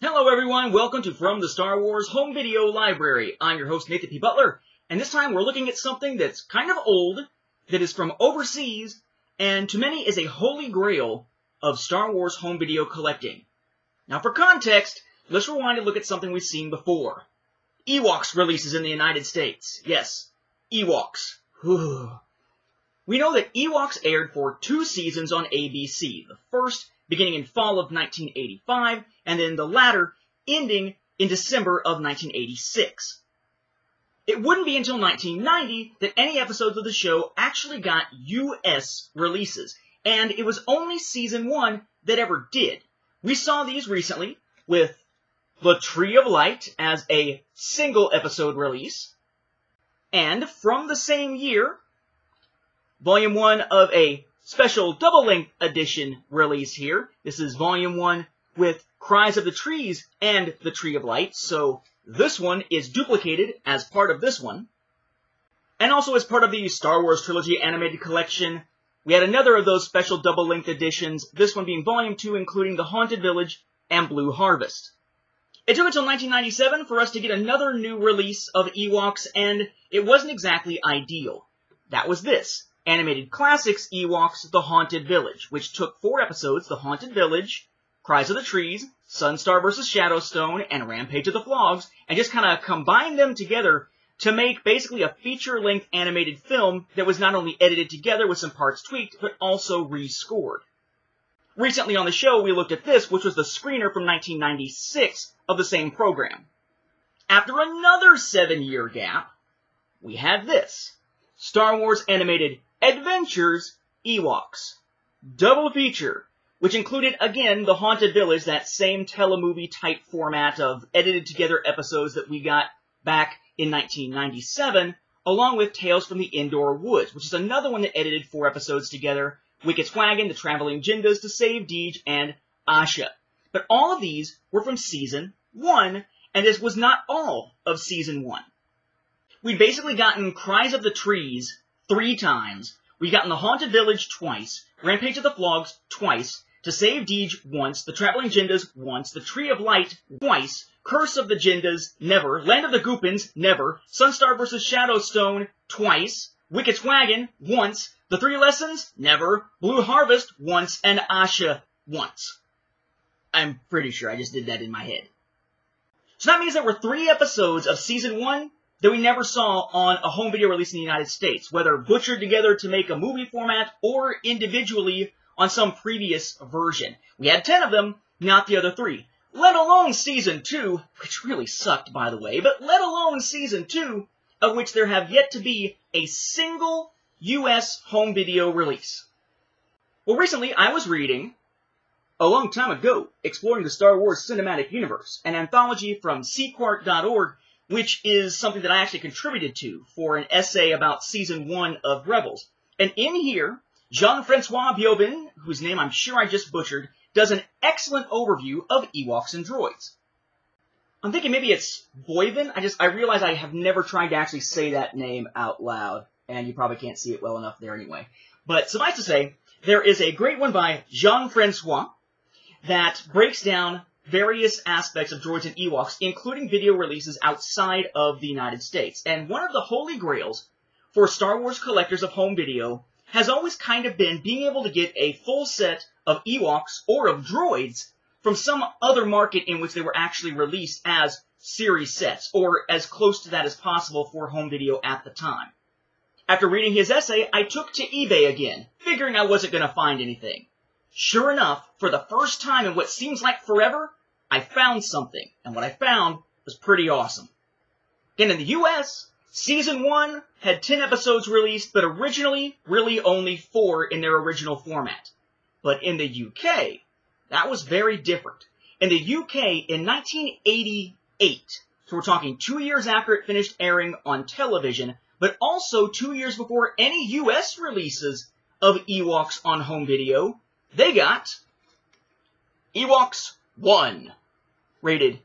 Hello everyone, welcome to From the Star Wars Home Video Library. I'm your host Nathan P. Butler, and this time we're looking at something that's kind of old, that is from overseas, and to many is a holy grail of Star Wars home video collecting. Now for context, let's rewind and look at something we've seen before. Ewoks releases in the United States. Yes, Ewoks. we know that Ewoks aired for two seasons on ABC. The first beginning in fall of 1985, and then the latter ending in December of 1986. It wouldn't be until 1990 that any episodes of the show actually got US releases, and it was only season one that ever did. We saw these recently with The Tree of Light as a single episode release, and from the same year, Volume 1 of a special double-length edition release here. This is Volume 1 with Cries of the Trees and The Tree of Light, so this one is duplicated as part of this one. And also as part of the Star Wars Trilogy Animated Collection, we had another of those special double-length editions, this one being Volume 2, including The Haunted Village and Blue Harvest. It took until 1997 for us to get another new release of Ewoks, and it wasn't exactly ideal. That was this, Animated Classics Ewoks The Haunted Village, which took four episodes, The Haunted Village, Cries of the Trees, Sunstar vs. Shadowstone, and Rampage of the Phlogs, and just kind of combined them together to make basically a feature-length animated film that was not only edited together with some parts tweaked, but also rescored. Recently on the show, we looked at this, which was the screener from 1996 of the same program. After another seven-year gap, we had this. Star Wars Animated Adventures Ewoks. Double feature, which included, again, The Haunted Village, that same telemovie type format of edited together episodes that we got back in 1997, along with Tales from the Endor Woods, which is another one that edited four episodes together, Wicket's Wagon, The Traveling Jindas to Save Deej, and Asha. But all of these were from Season 1, and this was not all of Season 1. We'd basically gotten Cries of the Trees three times. We've gotten the Haunted Village twice, Rampage of the Phlogs twice, To Save Deej once, The Traveling Jindas once, The Tree of Light twice, Curse of the Jindas never, Land of the Gupins never, Sunstar vs. Shadowstone twice, Wicket's Wagon once, The Three Lessons never, Blue Harvest once, and Asha once. I'm pretty sure I just did that in my head. So that means there were three episodes of season one that we never saw on a home video release in the United States, whether butchered together to make a movie format or individually on some previous version. We had 10 of them, not the other three. Let alone season 2, which really sucked by the way, but let alone season 2, of which there have yet to be a single US home video release. Well, recently I was reading, a long time ago, Exploring the Star Wars Cinematic Universe, an anthology from Sequart.org which is something that I actually contributed to for an essay about season one of Rebels. And in here, Jean-Francois Biobin, whose name I'm sure I just butchered, does an excellent overview of Ewoks and droids. I'm thinking maybe it's Boyvin. I just, I realize I have never tried to actually say that name out loud, and you probably can't see it well enough there anyway. But suffice to say, there is a great one by Jean-Francois that breaks down various aspects of droids and Ewoks, including video releases outside of the United States. And one of the holy grails for Star Wars collectors of home video has always kind of been being able to get a full set of Ewoks or of droids from some other market in which they were actually released as series sets, or as close to that as possible for home video at the time. After reading his essay, I took to eBay again, figuring I wasn't going to find anything. Sure enough, for the first time in what seems like forever, I found something, and what I found was pretty awesome. Again, in the US, season one had 10 episodes released, but originally really only four in their original format. But in the UK, that was very different. In the UK, in 1988, so we're talking two years after it finished airing on television, but also two years before any US releases of Ewoks on home video, they got Ewoks 1 rated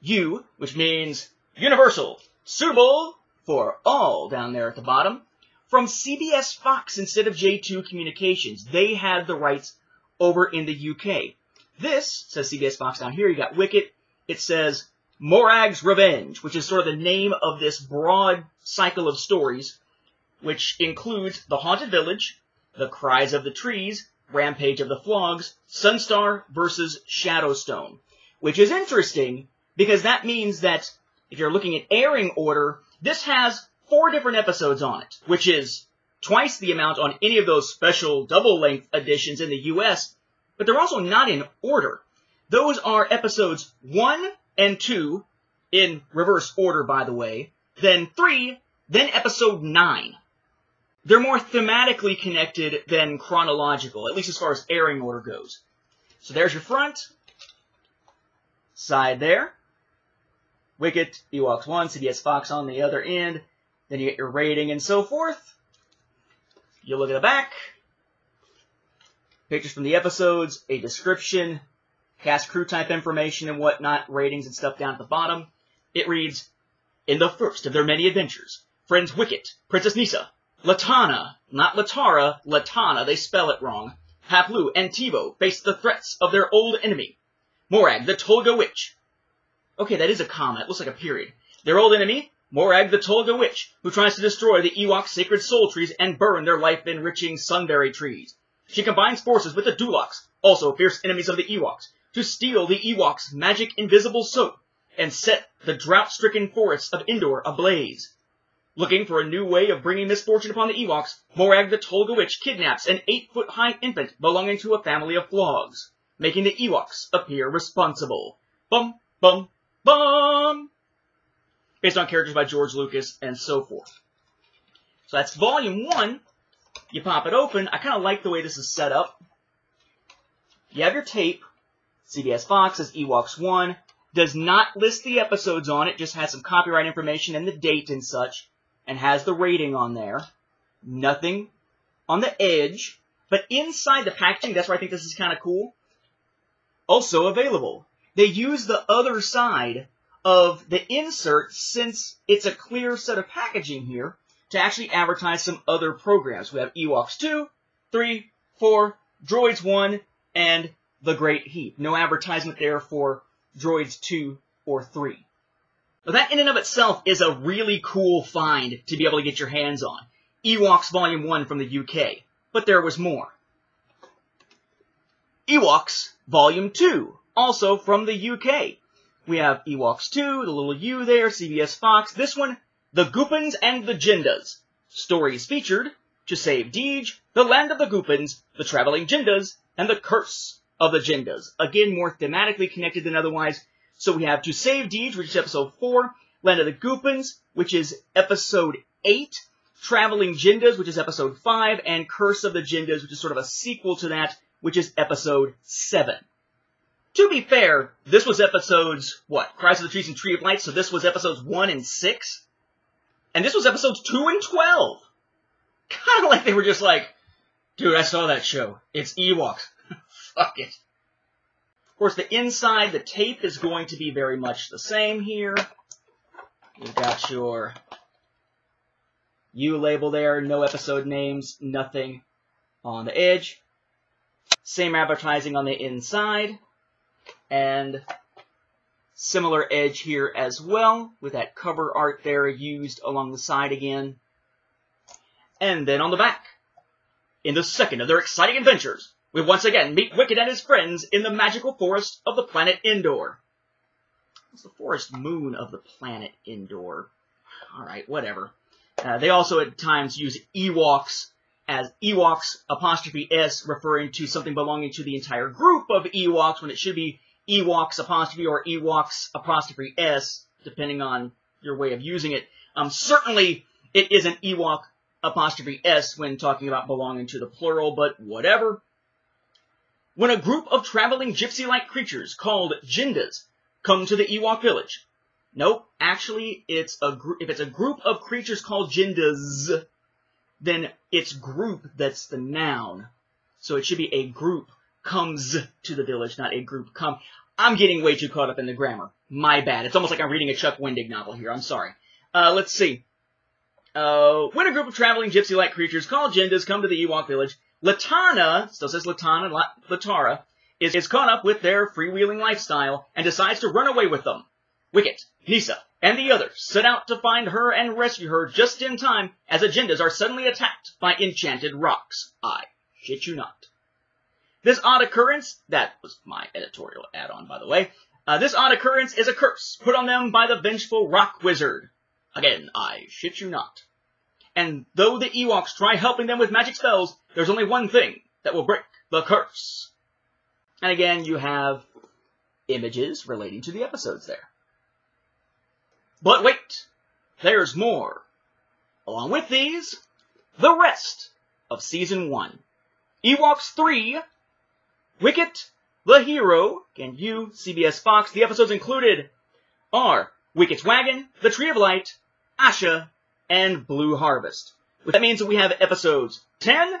U, which means universal, suitable for all down there at the bottom, from CBS Fox instead of J2 Communications. They had the rights over in the UK. This, says CBS Fox down here, you got Wicket, it says Morag's Revenge, which is sort of the name of this broad cycle of stories, which includes The Haunted Village, The Cries of the Trees, Rampage of the Phlogs, Sunstar versus Shadowstone, which is interesting because that means that if you're looking at airing order, this has four different episodes on it, which is twice the amount on any of those special double-length editions in the US, but they're also not in order. Those are episodes 1 and 2, in reverse order, by the way, then 3, then episode 9. They're more thematically connected than chronological, at least as far as airing order goes. So there's your front. Side there. Wicket, Ewoks 1, CBS Fox on the other end. Then you get your rating and so forth. You look at the back. Pictures from the episodes, a description, cast crew type information and whatnot, ratings and stuff down at the bottom. It reads, In the first of their many adventures, friends Wicket, Princess Kneesaa, Latana, not Latara, Latana, they spell it wrong, Paploo, and Teebo face the threats of their old enemy, Morag, the Tulgah Witch. Okay, that is a comma. It looks like a period. Their old enemy, Morag, the Tulgah Witch, who tries to destroy the Ewok sacred soul trees and burn their life-enriching sunberry trees. She combines forces with the Duloks, also fierce enemies of the Ewoks, to steal the Ewoks' magic invisible soap and set the drought-stricken forests of Endor ablaze. Looking for a new way of bringing misfortune upon the Ewoks, Morag the Tulgah Witch kidnaps an eight-foot-high infant belonging to a family of phlogs, making the Ewoks appear responsible. Bum, bum, bum! Based on characters by George Lucas and so forth. So that's volume one. You pop it open. I kind of like the way this is set up. You have your tape. CBS Fox says Ewoks 1. Does not list the episodes on it, just has some copyright information and the date and such and has the rating on there. Nothing on the edge, but inside the packaging, that's where I think this is kind of cool. Also available. They use the other side of the insert since it's a clear set of packaging here to actually advertise some other programs. We have Ewoks 2, 3, 4, Droids 1, and The Great Heap. No advertisement there for Droids 2 or 3. That in and of itself is a really cool find to be able to get your hands on. Ewoks Volume 1 from the UK. But there was more. Ewoks Volume 2, also from the UK. We have Ewoks 2, the little U there, CBS Fox. This one, The Gupins and the Jindas. Stories featured, To Save Deej, The Land of the Gupins, The Traveling Jindas, and The Curse of the Jindas. Again, more thematically connected than otherwise, so we have To Save Deej, which is episode 4, Land of the Gupins, which is episode 8, Traveling Jindas, which is episode 5, and Curse of the Jindas, which is sort of a sequel to that, which is episode 7. To be fair, this was episodes, what, Cries of the Trees and Tree of Light, so this was episodes 1 and 6? And this was episodes 2 and 12! Kind of like they were just like, dude, I saw that show. It's Ewoks. Fuck it. Of course, the inside, the tape is going to be very much the same here. You've got your U label there, no episode names, nothing on the edge. Same advertising on the inside. And similar edge here as well, with that cover art there used along the side again. And then on the back, in the second of their exciting adventures, we once again meet Wicket and his friends in the magical forest of the planet Endor. It's the forest moon of the planet Endor. Alright, whatever. Uh, they also at times use Ewoks as Ewoks apostrophe S referring to something belonging to the entire group of Ewoks when it should be Ewoks apostrophe or Ewoks apostrophe S, depending on your way of using it. Um, certainly it is an Ewok apostrophe S when talking about belonging to the plural, but whatever. When a group of traveling gypsy-like creatures called Jindas come to the Ewok village. Nope, actually, it's a group. If it's a group of creatures called Jindas, then it's group that's the noun. So it should be a group comes to the village, not a group come. I'm getting way too caught up in the grammar. My bad. It's almost like I'm reading a Chuck Wendig novel here. I'm sorry. Uh, let's see. Uh, when a group of traveling gypsy-like creatures called Jindas come to the Ewok village, Latana, still says Latana, Latara, is, is caught up with their freewheeling lifestyle and decides to run away with them. Wicket, Kneesaa, and the others set out to find her and rescue her just in time as agendas are suddenly attacked by enchanted rocks. I shit you not. This odd occurrence, that was my editorial add-on by the way, uh, this odd occurrence is a curse put on them by the vengeful rock wizard. Again, I shit you not. And though the Ewoks try helping them with magic spells, there's only one thing that will break the curse. And again, you have images relating to the episodes there. But wait, there's more. Along with these, the rest of Season 1. Ewoks 3, Wicket, The Hero, and you, CBS Fox. The episodes included are Wicket's Wagon, The Tree of Light, Asha, and Blue Harvest. That means that we have episodes 10,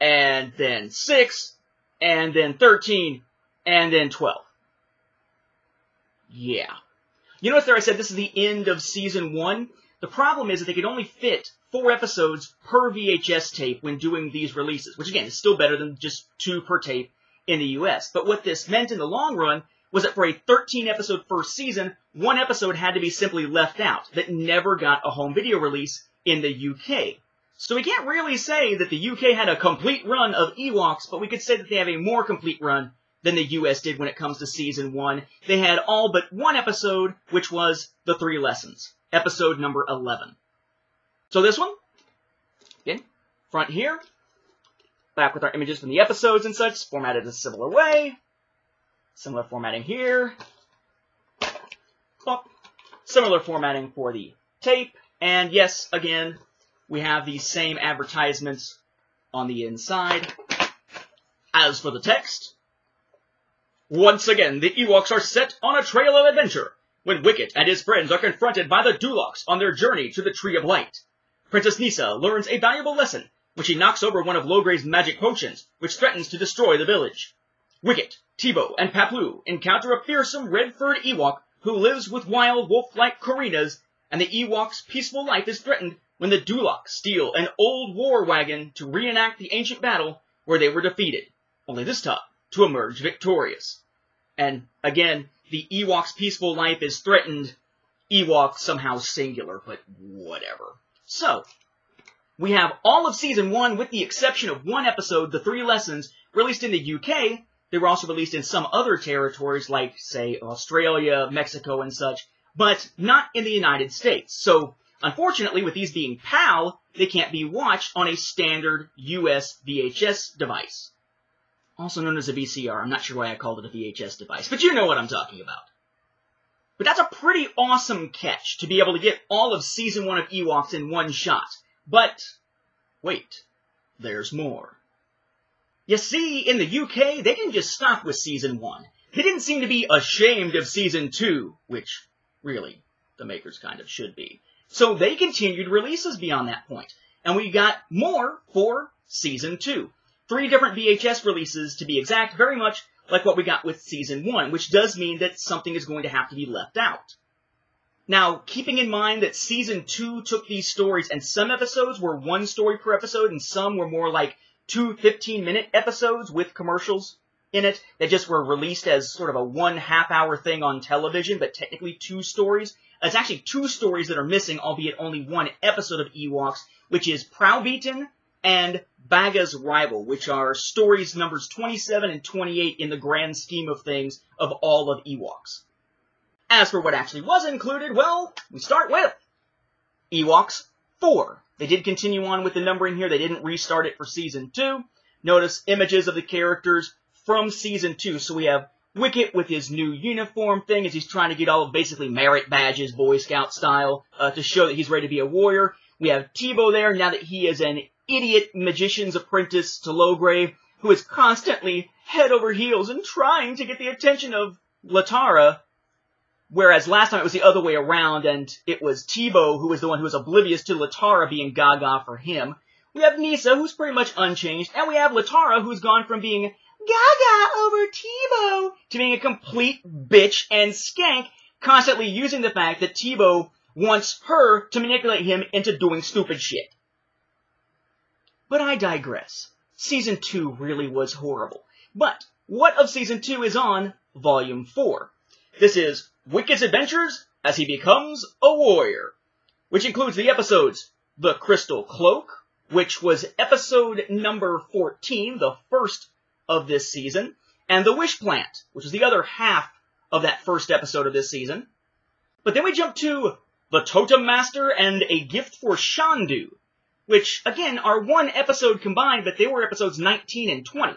and then 6, and then 13, and then 12. Yeah. You notice there I said this is the end of season 1? The problem is that they could only fit four episodes per VHS tape when doing these releases, which again is still better than just two per tape in the US. But what this meant in the long run was that for a 13 episode first season, one episode had to be simply left out that never got a home video release in the UK. So we can't really say that the UK had a complete run of Ewoks, but we could say that they have a more complete run than the US did when it comes to season one. They had all but one episode, which was the three lessons, episode number 11. So this one, again, front here, back with our images from the episodes and such, formatted a similar way. Similar formatting here. Similar formatting for the tape. And yes, again, we have these same advertisements on the inside. As for the text, once again, the Ewoks are set on a trail of adventure when Wicket and his friends are confronted by the Duloks on their journey to the Tree of Light. Princess Kneesaa learns a valuable lesson when she knocks over one of Logray's magic potions, which threatens to destroy the village. Wicket, Teebo, and Paploo encounter a fearsome red-furred Ewok who lives with wild wolf-like Korinas, and the Ewok's peaceful life is threatened when the Duloks steal an old war wagon to reenact the ancient battle where they were defeated, only this time to emerge victorious. And again, the Ewok's peaceful life is threatened. Ewok somehow singular, but whatever. So, we have all of season one with the exception of one episode, The Three Lessons, released in the UK, they were also released in some other territories like, say, Australia, Mexico, and such, but not in the United States. So, unfortunately, with these being PAL, they can't be watched on a standard US VHS device. Also known as a VCR. I'm not sure why I called it a VHS device, but you know what I'm talking about. But that's a pretty awesome catch to be able to get all of season one of Ewoks in one shot. But, wait, there's more. You see, in the UK, they didn't just stop with season one. They didn't seem to be ashamed of season two, which, really, the makers kind of should be. So they continued releases beyond that point, and we got more for season two. Three different VHS releases, to be exact, very much like what we got with season one, which does mean that something is going to have to be left out. Now, keeping in mind that season two took these stories and some episodes were one story per episode and some were more like two 15 minute episodes with commercials in it that just were released as sort of a one half hour thing on television, but technically two stories. It's actually two stories that are missing, albeit only one episode of Ewoks, which is Prow Beaten and Baga's Rival, which are stories numbers 27 and 28 in the grand scheme of things of all of Ewoks. As for what actually was included, well, we start with Ewoks 4, they did continue on with the numbering here. They didn't restart it for season two. Notice images of the characters from season two. So we have Wicket with his new uniform thing as he's trying to get all of basically merit badges, Boy Scout style, uh, to show that he's ready to be a warrior. We have Teebo there now that he is an idiot magician's apprentice to Logray, who is constantly head over heels and trying to get the attention of Latara, Whereas last time it was the other way around, and it was Teebo who was the one who was oblivious to Latara being gaga for him. We have Kneesaa, who's pretty much unchanged, and we have Latara, who's gone from being gaga over Teebo to being a complete bitch and skank, constantly using the fact that Teebo wants her to manipulate him into doing stupid shit. But I digress. Season 2 really was horrible. But what of Season 2 is on Volume 4. This is Wicket's Adventures as he becomes a warrior, which includes the episodes The Crystal Cloak, which was episode number 14, the first of this season, and The Wish Plant, which is the other half of that first episode of this season. But then we jump to The Totem Master and A Gift for Shandu, which, again, are one episode combined, but they were episodes 19 and 20,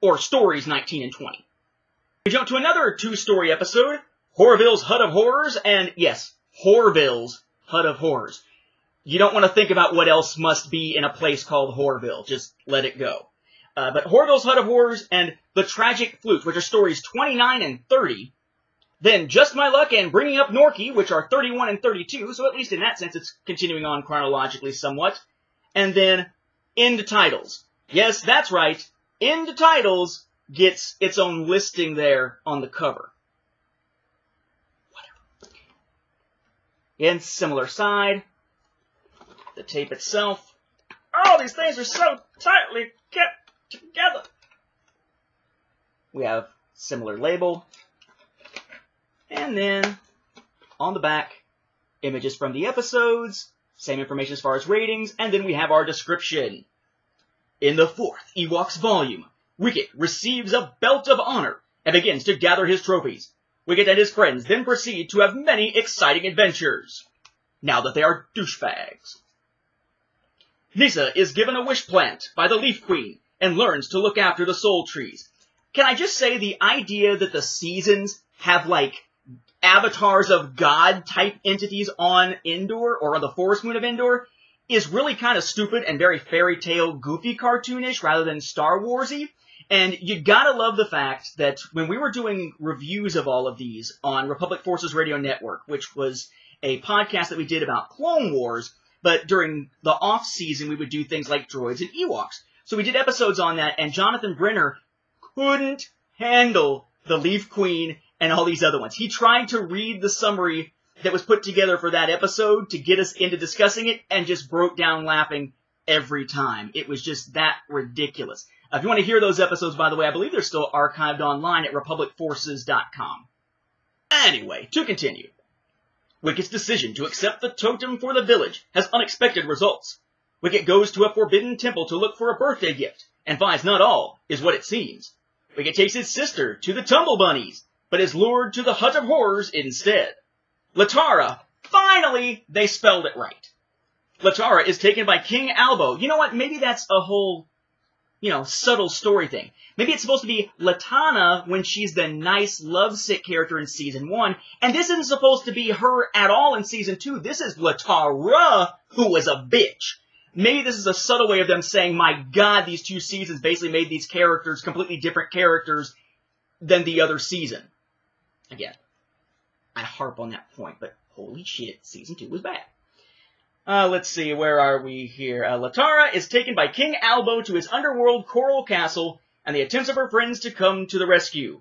or stories 19 and 20. We jump to another two-story episode, Horville's Hut of Horrors, and yes, Horville's Hut of Horrors. You don't want to think about what else must be in a place called Horville. Just let it go. Uh, but Horville's Hut of Horrors and The Tragic Flute, which are stories 29 and 30. Then Just My Luck and Bringing Up Norky, which are 31 and 32, so at least in that sense it's continuing on chronologically somewhat. And then End Titles. Yes, that's right. End Titles gets its own listing there on the cover. In similar side, the tape itself. All these things are so tightly kept together. We have similar label. And then on the back, images from the episodes, same information as far as ratings, and then we have our description. In the fourth Ewoks volume, Wicket receives a belt of honor and begins to gather his trophies. Wicket and his friends then proceed to have many exciting adventures, now that they are douchebags. Kneesaa is given a wish plant by the Leaf Queen and learns to look after the soul trees. Can I just say the idea that the seasons have like avatars of god type entities on Endor or on the forest moon of Endor is really kind of stupid and very fairy tale goofy cartoonish rather than Star Warsy. And you gotta love the fact that when we were doing reviews of all of these on Republic Forces Radio Network, which was a podcast that we did about Clone Wars, but during the off season we would do things like droids and Ewoks. So we did episodes on that, and Jonathan Brenner couldn't handle the Leaf Queen and all these other ones. He tried to read the summary that was put together for that episode to get us into discussing it and just broke down laughing every time. It was just that ridiculous. If you want to hear those episodes, by the way, I believe they're still archived online at republicforces.com. Anyway, to continue. Wicket's decision to accept the totem for the village has unexpected results. Wicket goes to a forbidden temple to look for a birthday gift, and finds not all is what it seems. Wicket takes his sister to the Tumble Bunnies, but is lured to the Hut of Horrors instead. Latara, finally, they spelled it right. Latara is taken by King Albo. You know what? Maybe that's a whole, you know, subtle story thing. Maybe it's supposed to be Latana when she's the nice, lovesick character in season one, and this isn't supposed to be her at all in season two. This is Latara, who was a bitch. Maybe this is a subtle way of them saying, my god, these two seasons basically made these characters completely different characters than the other season. Again, I harp on that point, but holy shit, season two was bad. Uh, let's see, where are we here? Uh, Latara is taken by King Albo to his underworld coral castle, and the attempts of her friends to come to the rescue.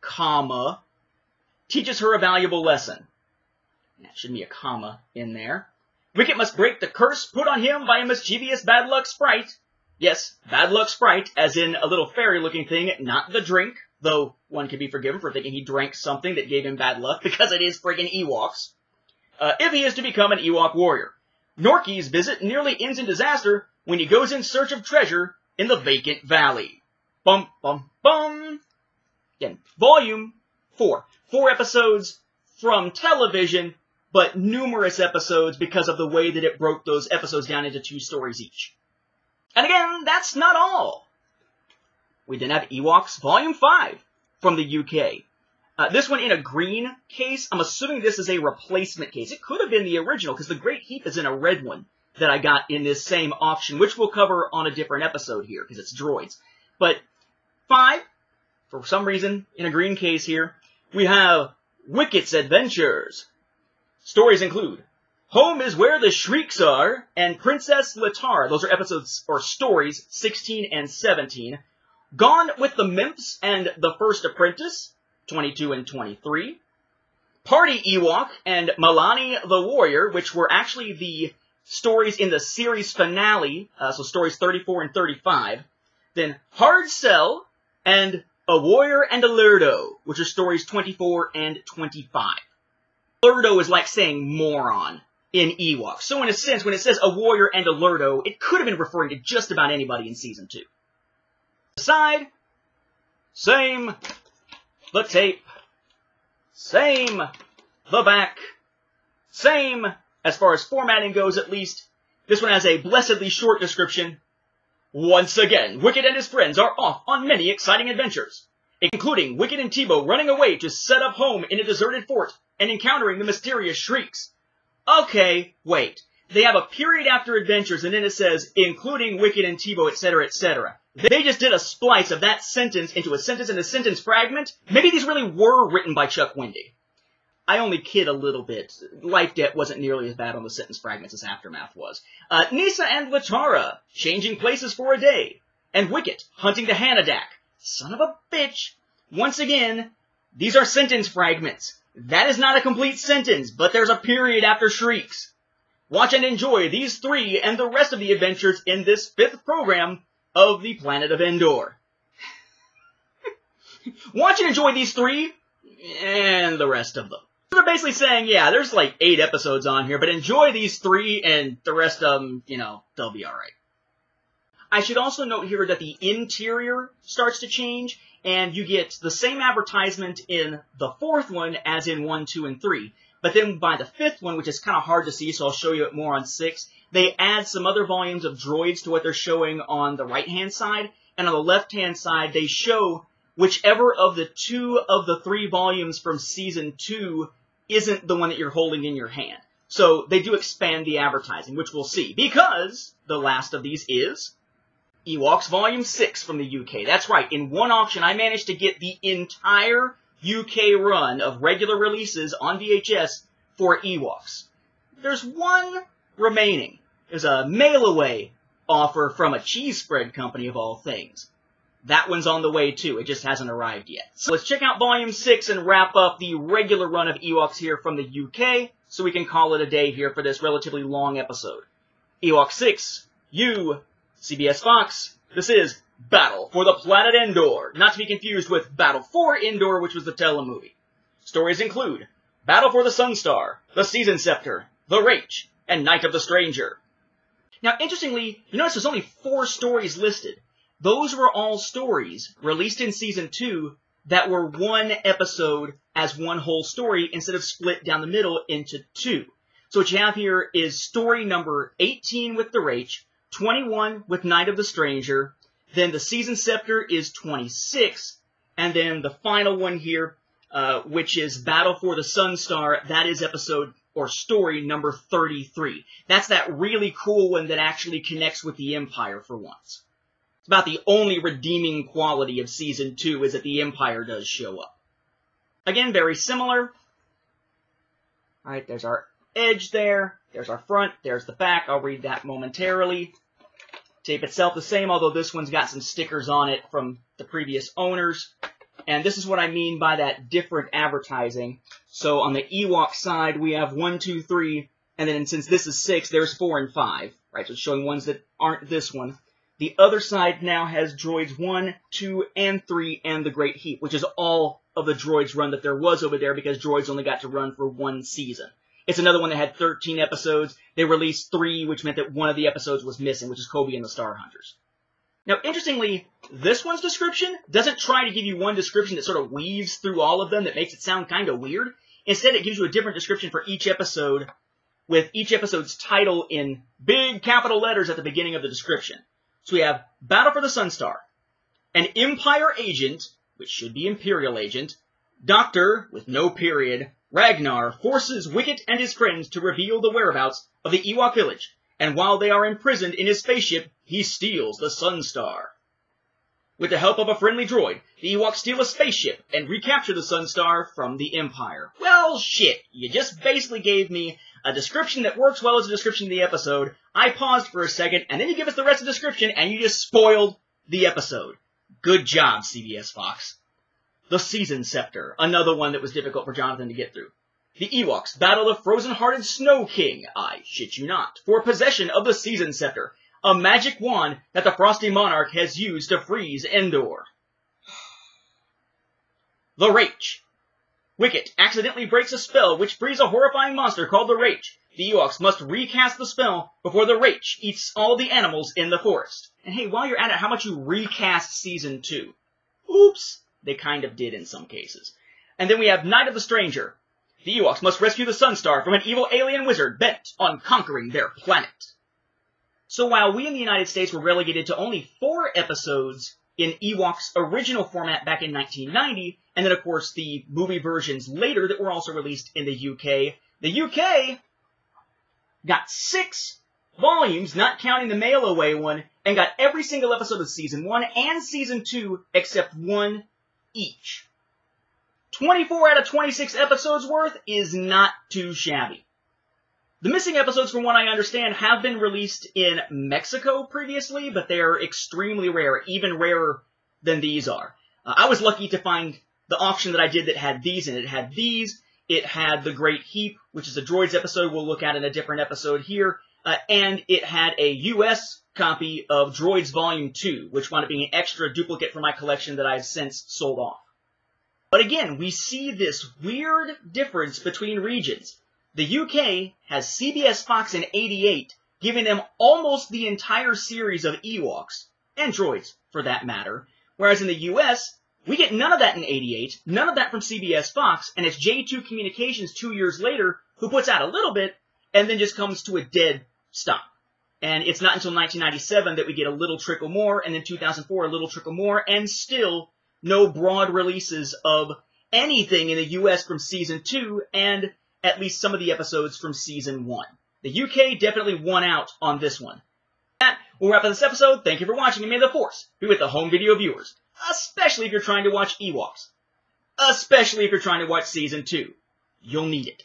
Comma. Teaches her a valuable lesson. That shouldn't be a comma in there. Wicket must break the curse put on him by a mischievous bad luck sprite, Yes, bad luck sprite, as in a little fairy-looking thing, not the drink, though one can be forgiven for thinking he drank something that gave him bad luck, because it is friggin' Ewoks. Uh, if he is to become an Ewok warrior. Norky's visit nearly ends in disaster when he goes in search of treasure in the vacant valley. Bum, bum, bum. Again, volume four. Four episodes from television, but numerous episodes because of the way that it broke those episodes down into two stories each. And again, that's not all. We then have Ewoks Volume 5 from the UK. Uh, this one in a green case. I'm assuming this is a replacement case. It could have been the original because the Great Heap is in a red one that I got in this same auction, which we'll cover on a different episode here because it's droids. But five, for some reason, in a green case here, we have Wicket's Adventures. Stories include Home is where the shrieks are, and Princess Latara. Those are episodes or stories 16 and 17. Gone with the Mimphs and the First Apprentice, 22 and 23. Party Ewok and Malani the Warrior, which were actually the stories in the series finale, uh, so stories 34 and 35. then Hard Cell, and A Warrior and a Lurdo, which are stories 24 and 25. Lurdo is like saying moron in Ewok. So in a sense, when it says a warrior and a Lurdo, it could have been referring to just about anybody in Season 2. Side, same. The tape, same. The back, same. As far as formatting goes, at least. This one has a blessedly short description. Once again, Wicket and his friends are off on many exciting adventures, including Wicket and Teebo running away to set up home in a deserted fort and encountering the mysterious shrieks. Okay, wait. They have a period after adventures and then it says, including Wicket and Teebo, etc., etc. They just did a splice of that sentence into a sentence and a sentence fragment. Maybe these really were written by Chuck Wendig. I only kid a little bit. Life Debt wasn't nearly as bad on the sentence fragments as Aftermath was. Uh, Kneesaa and Latara, changing places for a day. And Wicket, hunting the Hanadak. Son of a bitch. Once again, these are sentence fragments. That is not a complete sentence, but there's a period after shrieks. Watch and enjoy these three and the rest of the adventures in this fifth program of the Planet of Endor. Watch and enjoy these three and the rest of them. They're basically saying, yeah, there's like eight episodes on here, but enjoy these three and the rest of them, you know, they'll be alright. I should also note here that the interior starts to change and you get the same advertisement in the fourth one as in one, two, and three. But then by the fifth one, which is kind of hard to see, so I'll show you it more on six, they add some other volumes of droids to what they're showing on the right-hand side, and on the left-hand side, they show whichever of the two of the three volumes from season two isn't the one that you're holding in your hand. So they do expand the advertising, which we'll see, because the last of these is Ewoks Volume 6 from the UK. That's right, in one auction I managed to get the entire UK run of regular releases on VHS for Ewoks. There's one remaining. There's a mail-away offer from a cheese spread company of all things. That one's on the way too, it just hasn't arrived yet. So let's check out Volume 6 and wrap up the regular run of Ewoks here from the UK, so we can call it a day here for this relatively long episode. Ewok 6, you CBS Fox, this is Battle for the Planet Endor, not to be confused with Battle for Endor, which was the telemovie. Stories include Battle for the Sunstar, The Season Scepter, The Raich, and Night of the Stranger. Now, interestingly, you notice there's only four stories listed. Those were all stories released in Season 2 that were one episode as one whole story instead of split down the middle into two. So what you have here is story number 18 with the Raich, 21 with Night of the Stranger, then the Season Scepter is 26, and then the final one here, uh, which is Battle for the Sunstar, that is episode or story number 33. That's that really cool one that actually connects with the Empire for once. It's about the only redeeming quality of Season 2 is that the Empire does show up. Again, very similar. Alright, there's our edge there. There's our front. There's the back. I'll read that momentarily. Tape itself the same, although this one's got some stickers on it from the previous owners. And this is what I mean by that different advertising. So on the Ewok side, we have one, two, three, and then since this is six, there's four and five, right? So it's showing ones that aren't this one. The other side now has droids one, two, and three, and the Great Heap, which is all of the droids run that there was over there because droids only got to run for one season. It's another one that had 13 episodes. They released three, which meant that one of the episodes was missing, which is Coby and the Star Hunters. Now, interestingly, this one's description doesn't try to give you one description that sort of weaves through all of them that makes it sound kind of weird. Instead, it gives you a different description for each episode with each episode's title in big capital letters at the beginning of the description. So we have Battle for the Sunstar, an Empire agent, which should be Imperial agent, Doctor, with no period, Raygar forces Wicket and his friends to reveal the whereabouts of the Ewok village, and while they are imprisoned in his spaceship, he steals the Sunstar. With the help of a friendly droid, the Ewoks steal a spaceship and recapture the Sunstar from the Empire. Well, shit. You just basically gave me a description that works well as a description of the episode. I paused for a second, and then you give us the rest of the description, and you just spoiled the episode. Good job, CBS Fox. The Season Scepter, another one that was difficult for Jonathan to get through. The Ewoks battle the frozen-hearted Snow King, I shit you not, for possession of the Season Scepter, a magic wand that the Frosty Monarch has used to freeze Endor. The Raich. Wicket accidentally breaks a spell which frees a horrifying monster called the Raich. The Ewoks must recast the spell before the Raich eats all the animals in the forest. And hey, while you're at it, how about you recast Season 2? Oops! They kind of did in some cases. And then we have Night of the Stranger. The Ewoks must rescue the Sunstar from an evil alien wizard bent on conquering their planet. So while we in the United States were relegated to only four episodes in Ewok's original format back in 1990, and then of course the movie versions later that were also released in the UK, the UK got six volumes, not counting the mail away one, and got every single episode of season one and season two except one each. 24 out of 26 episodes worth is not too shabby. The missing episodes, from what I understand, have been released in Mexico previously, but they're extremely rare, even rarer than these are. Uh, I was lucky to find the auction that I did that had these in it. It had these, it had The Great Heap, which is a Droids episode we'll look at in a different episode here, uh, and it had a US copy of Droids Volume 2, which wound up being an extra duplicate for my collection that I've since sold off. But again, we see this weird difference between regions. The UK has CBS Fox in 88, giving them almost the entire series of Ewoks, and droids for that matter, whereas in the US, we get none of that in 88, none of that from CBS Fox, and it's J2 Communications two years later who puts out a little bit and then just comes to a dead stop. And it's not until 1997 that we get a little trickle more, and then 2004 a little trickle more, and still no broad releases of anything in the US from season 2, and at least some of the episodes from season 1. The UK definitely won out on this one. That will wrap up this episode. Thank you for watching, and may the Force be with the home video viewers especially if you're trying to watch Ewoks. Especially if you're trying to watch Season 2. You'll need it.